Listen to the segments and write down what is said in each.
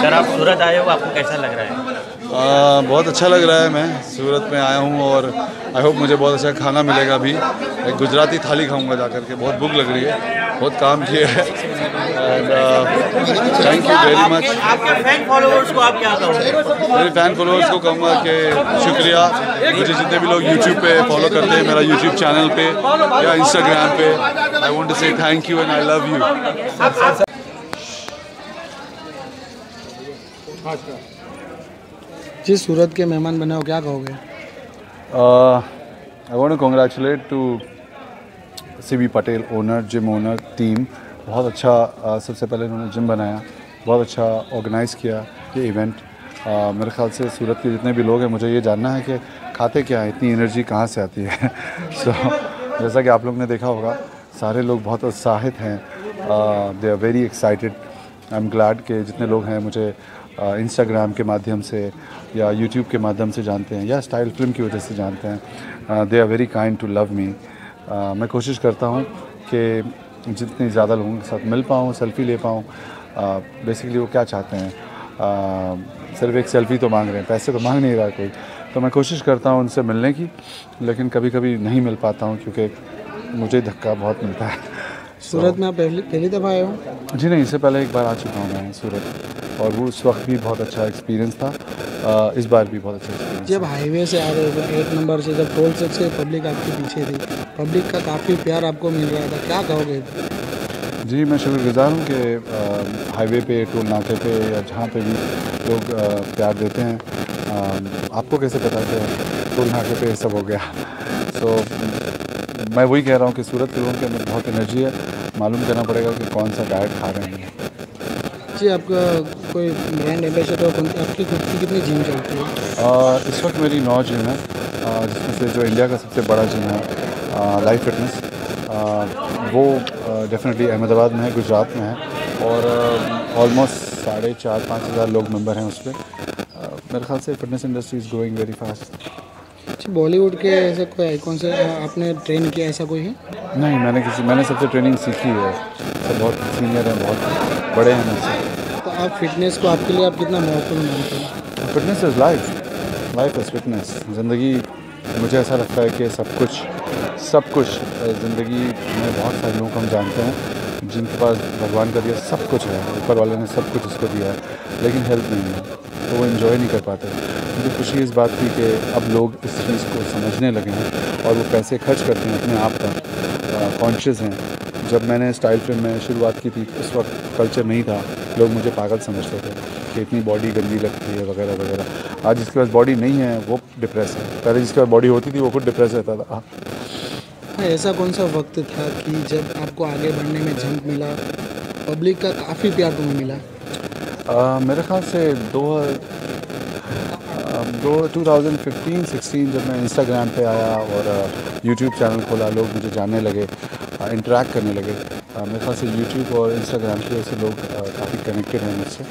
Sir आप सूरत आए हो आपको कैसा लग रहा है? आ, बहुत अच्छा लग रहा है मैं सूरत में आया हूँ और आई होप मुझे बहुत अच्छा खाना मिलेगा अभी। एक गुजराती थाली खाऊँगा जा करके बहुत भूख लग रही है बहुत काम किया है। And thank you very much fan followers को आप क्या कहोगे? मेरे फ़ैन फॉलोअर्स को कहूँगा कि शुक्रिया। मुझे जितने भी लोग यूट्यूब पे फॉलो करते हैं मेरा यूट्यूब चैनल पे या इंस्टाग्राम पे I want to say thank you and I love you ji Surat के मेहमान बने हो क्या कहोगे? I want to to see B Patel owner gym owner team बहुत अच्छा uh, सबसे पहले उन्होंने जिम बनाया। बहुत अच्छा ऑर्गेनाइज़ किया ये इवेंट uh, मेरे ख्याल से सूरत के जितने भी लोग हैं मुझे ये जानना है कि खाते क्या हैं इतनी एनर्जी कहाँ से आती है? सो so, जैसा कि आप लोग ने देखा होगा सारे लोग बहुत उत्साहित हैं। They are very excited I am glad कि जितने लोग हैं मुझे इंस्टाग्राम के माध्यम से या यूट्यूब के माध्यम से जानते हैं या स्टाइल फ़िल्म की वजह से जानते हैं। They are very kind to love me मैं कोशिश करता हूँ कि जितने ज़्यादा लोगों के साथ मिल पाऊँ सेल्फ़ी ले पाऊँ बेसिकली वो क्या चाहते हैं? सिर्फ़ एक सेल्फ़ी तो मांग रहे हैं, पैसे तो मांग नहीं रहा कोई। तो मैं कोशिश करता हूँ उनसे मिलने की, लेकिन कभी कभी नहीं मिल पाता हूँ क्योंकि मुझे धक्का बहुत मिलता है। सूरत में आप पहली पहली दफ़ा आए हो? जी नहीं इससे पहले एक बार आ चुका हूँ मैं सूरत। और वो उस वक्त भी बहुत अच्छा एक्सपीरियंस था। आ, इस बार भी बहुत अच्छा एक्सपीरियंस जब हाईवे से आ रहे हो एक नंबर से जब टोल से से पब्लिक आपके पीछे थी पब्लिक का काफ़ी प्यार आपको मिल रहा था। क्या कहोगे? जी मैं शुक्रगुजार हूँ कि हाईवे पे टोल नाके पे या जहाँ पे भी लोग आ, प्यार देते हैं। आ, आपको कैसे पता कि टोल नाके पे सब हो गया? सो मैं वही कह रहा हूँ कि सूरत के लोगों के अंदर बहुत एनर्जी है। मालूम करना पड़ेगा कि कौन सा डाइट खा रहे हैं। जी आपका कोई ब्रांड एम्बेसडर आपकी खुद की कितनी जिम चलती है? आ, इस वक्त मेरी नौ जिम है। जिसमें से जो इंडिया का सबसे बड़ा जिम है लाइफ फिटनेस वो डेफिनेटली अहमदाबाद में है गुजरात में है। और ऑलमोस्ट साढ़े चार पाँच हज़ार लोग मेंबर हैं उस पर मेरे ख्याल से fitness industry is growing very fast Bollywood के ऐसे कोई आइकॉन से आपने ट्रेन किया ऐसा कोई है? नहीं मैंने किसी मैंने सबसे ट्रेनिंग सीखी है। सब बहुत सीनियर हैं बहुत बड़े हैं मुझसे। तो आप फिटनेस को आपके लिए आप कितना महत्वपूर्ण मानते हैं? Fitness is life life is fitness ज़िंदगी मुझे ऐसा लगता है कि सब कुछ सब कुछ ज़िंदगी में बहुत सारे लोग हम जानते हैं जिनके पास भगवान का दिया सब कुछ है ऊपर वाले ने सब कुछ उसको दिया है लेकिन हेल्थ नहीं है। तो वो इन्जॉय नहीं कर पाते। मुझे खुशी इस बात की कि अब लोग इस चीज़ को समझने लगे हैं और वो पैसे खर्च करते हैं अपने आप पर कॉन्शियस हैं। जब मैंने स्टाइल फ़िल्म में शुरुआत की थी, उस वक्त कल्चर नहीं था। लोग मुझे पागल समझते थे कि इतनी बॉडी गंदी लगती है, वगैरह वगैरह। आज जिसके पास बॉडी नहीं है, वो डिप्रेस है। पहले जिसके पास बॉडी होती थी, वो खुद डिप्रेस रहता था। हाँ ऐसा कौन सा वक्त था कि जब आपको आगे बढ़ने में जंप मिला पब्लिक का काफ़ी प्यार तुम्हें मिला? आ, मेरे ख्याल से दो दो 2015 16 जब मैं इंस्टाग्राम पे आया और यूट्यूब चैनल खोला लोग मुझे जानने लगे इंटरेक्ट करने लगे आ, मेरे ख्याल से यूट्यूब और इंस्टाग्राम की वजह से लोग काफ़ी कनेक्टेड हैं मुझसे।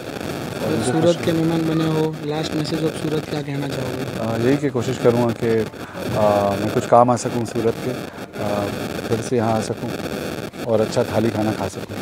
और सूरत के मेहमान बने हो लास्ट मैसेज ऑफ़ सूरत क्या कहना चाहोगे? यही की कोशिश करूँगा कि मैं कुछ काम आ सकूँ सूरत के आ, फिर से यहाँ आ सकूँ और अच्छा थाली खाना खा सकूँ।